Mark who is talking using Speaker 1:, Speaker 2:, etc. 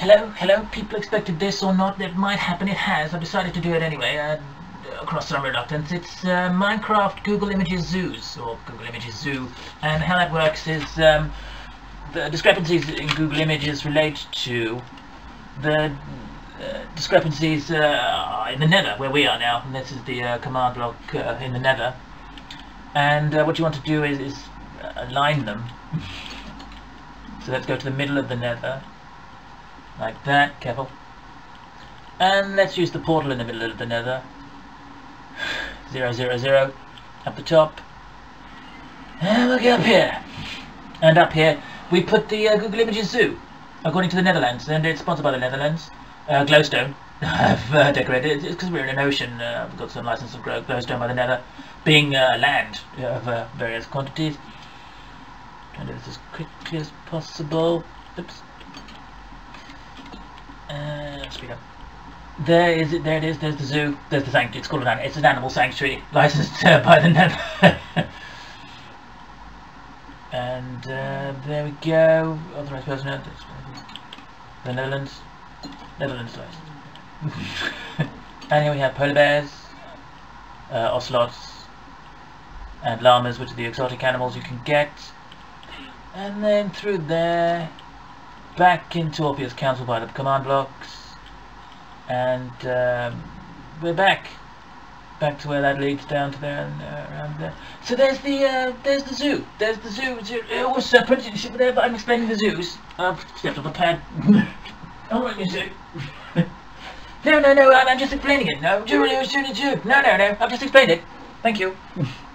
Speaker 1: Hello, hello. People expected this or not. It might happen. It has. I've decided to do it anyway. Uh, across some reluctance. It's uh, Minecraft Google Images Zoos or Google Images Zoo, and how that works is um, the discrepancies in Google Images relate to the uh, discrepancies uh, in the Nether, where we are now. And this is the uh, command block uh, in the Nether. And uh, what you want to do is, is align them. so let's go to the middle of the Nether, like that. Careful. And let's use the portal in the middle of the Nether. Zero zero zero up the top. And look up here. And up here we put the uh, Google Images Zoo, according to the Netherlands, and it's sponsored by the Netherlands. Uh, glowstone. I've uh, decorated it because we're in an ocean. Uh, we've got some license of glowstone by the Nether, being uh, land of uh, various quantities. Trying to do this as quickly as possible. Oops. There is it. There it is. There's the zoo. There's the sanctuary. It's called an. It's an animal sanctuary licensed uh, by the Nether. and uh, there we go. Authorized person. The Netherlands. Netherlands license. and here we have polar bears, uh, ocelots, and llamas, which are the exotic animals you can get. And then through there, back into Orpheus Council by the command blocks and um, we're back. Back to where that leads down to there and uh, around there. So there's the uh, there's the zoo. There's the zoo, zoo. it was separate whatever I'm explaining the zoos. I've stepped on the pad. I'm running a zoo. No no no I'm, I'm just explaining it. No was doing a zoo. No no no I've just explained it. Thank you